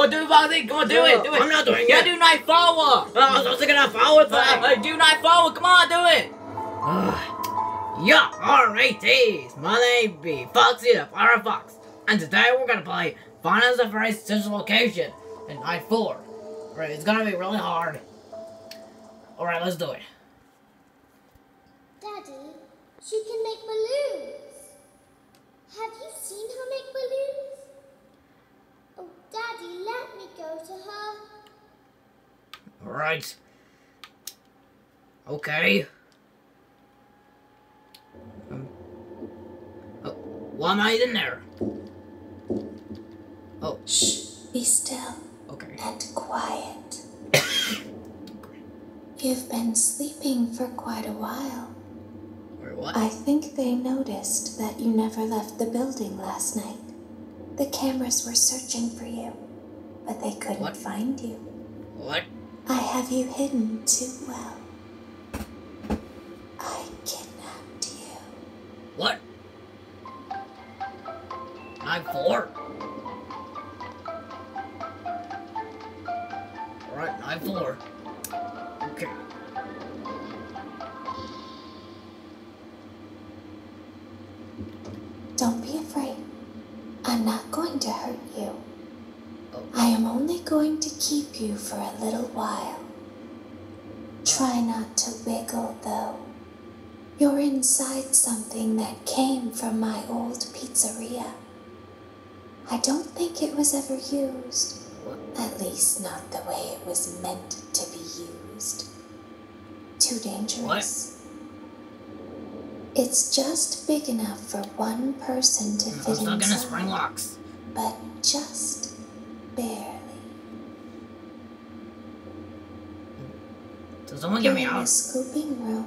Well, do it, Foxy. Come on, do it. Do it. I'm not doing yeah, it. do night forward. Oh, I was supposed to get a forward Uh, thing. uh, do night forward. Come on, do it. Yeah, alrighties. My name be Foxy the Fire Fox, and today we're gonna play Final Safari Central Location in Night 4. Right, it's gonna be really hard. Alright, let's do it. Daddy, she can make balloons. Have you seen her make balloons? Daddy, let me go to her. Alright. Okay. Um, oh, why am I in there? Oh, Shh, be still okay. and quiet. You've been sleeping for quite a while. Wait, what? I think they noticed that you never left the building last night. The cameras were searching for you, but they couldn't What? find you. What? I have you hidden too well. I kidnapped you. What? Night 4? Alright, night 4. Okay. Going to keep you for a little while. Try not to wiggle, though. You're inside something that came from my old pizzeria. I don't think it was ever used. At least, not the way it was meant to be used. Too dangerous. What? It's just big enough for one person to fit stuck in the inside, spring locks. but just barely. So someone get me in the scooping room.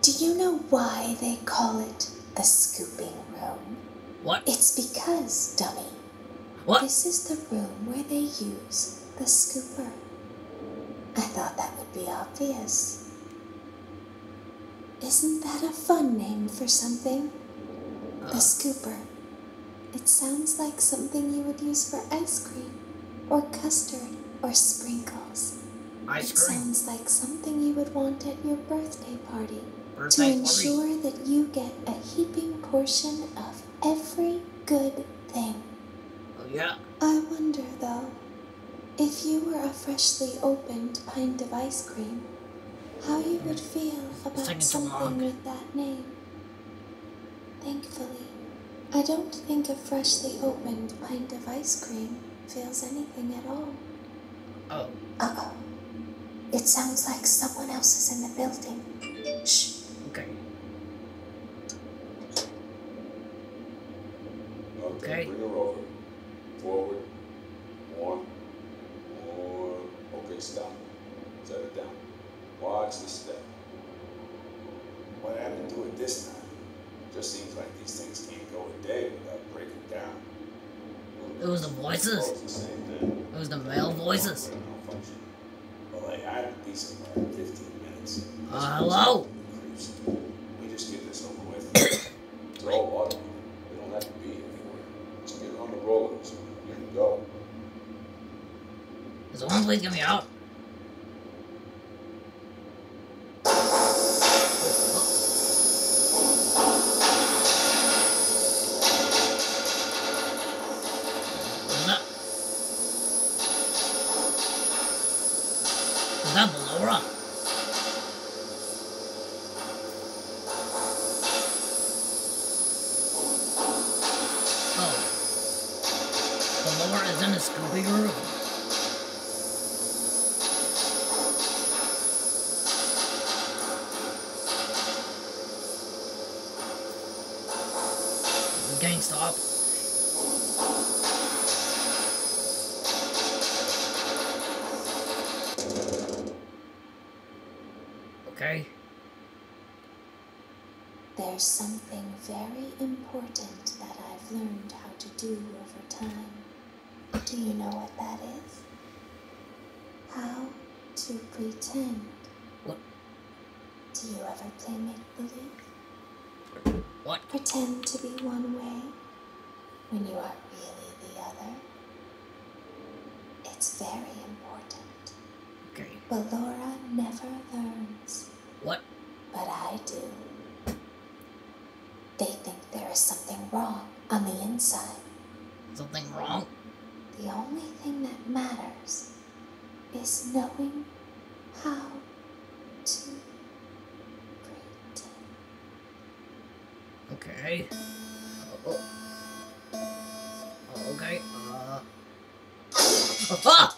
Do you know why they call it the scooping room? What? It's because, dummy, What? this is the room where they use the scooper. I thought that would be obvious. Isn't that a fun name for something? Uh. The scooper. It sounds like something you would use for ice cream, or custard, or. Ice it cream. sounds like something you would want at your birthday party Birthday to party. ensure that you get a heaping portion of every good thing. Oh, yeah. I wonder though, if you were a freshly opened pint of ice cream, how you would feel about something with that name. Thankfully, I don't think a freshly opened pint of ice cream feels anything at all. Oh. Uh oh. It sounds like someone else is in the building. Shh. Okay. Okay, Okay. bring her over. Forward. One. One. Okay, stop. Set it down. Watch the step. What happened to it this time? Just seems like these things can't go a day without breaking down. It was the voices. It's the same thing. It was the male voices. Malfunction. Well, I a decent amount of 15 minutes. Uh, hello? We just get this over with. it's all automated. We don't have to be anywhere. Just get on the rollers. You can go. Is someone please get me out? Scooby room. Gang stop. Okay. There's something very important that I've learned how to do over time. Do you know what that is? How to pretend. What? Do you ever play make believe? What? Pretend to be one way when you are really the other. It's very important. Okay. But Laura never learns. What? But I do. They think there is something wrong on the inside. Something wrong? The only thing that matters is knowing how to pretend. Okay. Oh, oh. Okay. Uh. Ah!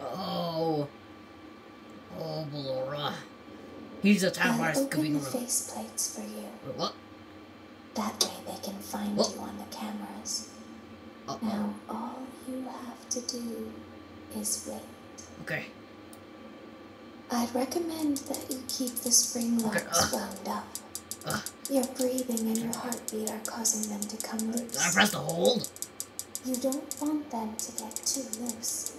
Oh. Oh, Laura. He's a Tamara open Scooby the faceplates for you. What? That way they can find you on the cameras. Uh Now all you have to do is wait. Okay. I'd recommend that you keep the spring Okay, locks uh. wound up. Uh. Your breathing and your heartbeat are causing them to come Did I loose. press the hold? You don't want them to get too loose.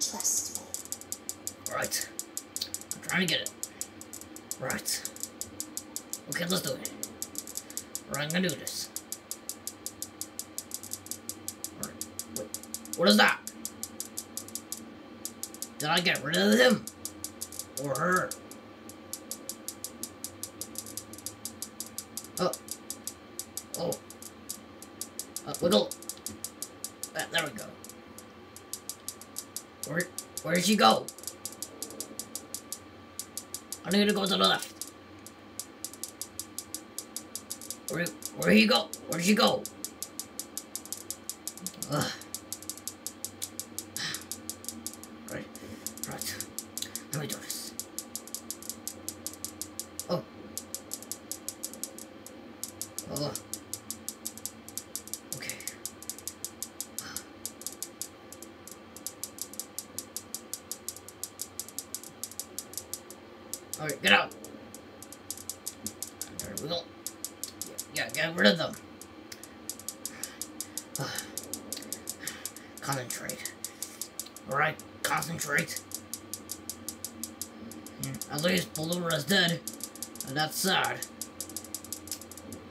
Trust me. Right. I'm trying to get it. Right. Okay, let's do it. I'm gonna do this. What is that? Did I get rid of him? Or her? Oh. Oh. Uh, wiggle. Uh, there we go. Where, where did she go? I'm gonna go to the left. Where, where he go? Where'd she go? Right, right. Let me do this. Oh. Oh. Okay. Alright, get out. There we go. Yeah, yeah, get rid of them. Concentrate. Alright, concentrate. Hmm, at least Ballora's dead. And that's sad.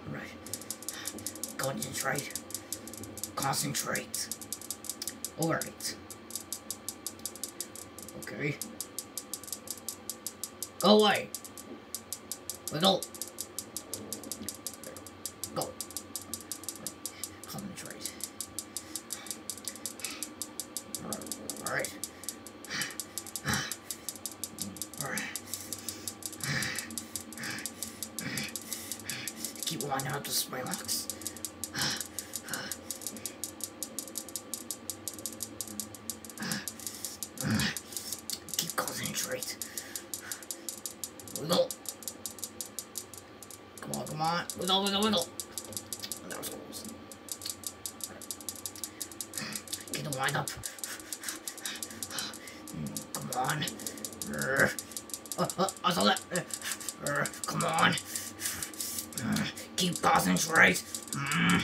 Alright. Concentrate. Concentrate. Alright. Okay. Go away. Wiggle. Go. Concentrate. Alright. Alright. Alright. Keep winding up the spray locks. Keep concentrate. Wiggle. Come on, come on. Wiggle, wiggle, wiggle. That was close. Get the wind up. Mm, Come on. Uh, uh, I saw that. Uh, Come on. Keep concentrate. Mm.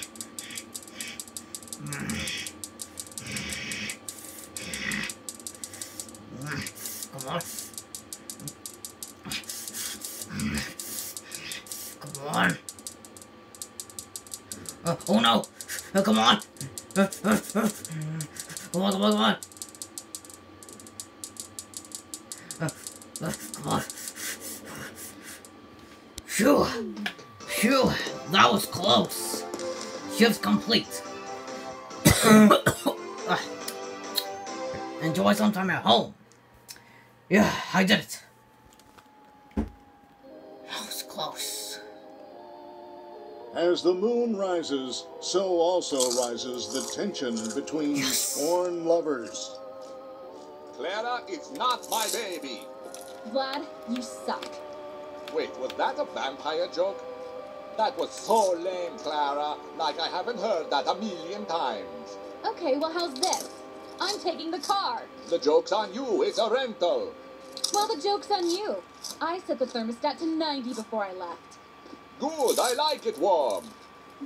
Come on. Come on. Uh, oh no! Uh, come on! Uh. Come on, come on, come on! Come on. Phew! Phew! That was close! Shift's complete. Ah. Enjoy some time at home. Yeah, I did it. That was close. As the moon rises, so also rises the tension between Yes. sworn lovers. Clara, it's not my baby. Vlad, you suck. Wait, was that a vampire joke? That was so lame, Clara. Like I haven't heard that a million times. Okay, well, how's this? I'm taking the car. The joke's on you. It's a rental. Well, the joke's on you. I set the thermostat to 90 before I left. Good. I like it warm.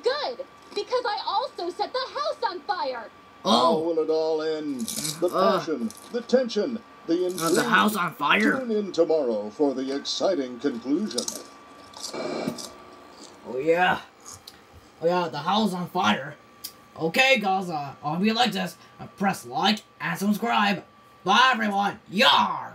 Good, because I also set the house on fire. Oh. How will it all end? The Uh. passion, the tension, the uh, the house on fire. Tune in tomorrow for the exciting conclusion. Oh yeah. Oh yeah, the house on fire. Okay, guys, uh, I hope you like this. Press like and subscribe. Bye, everyone. Yar!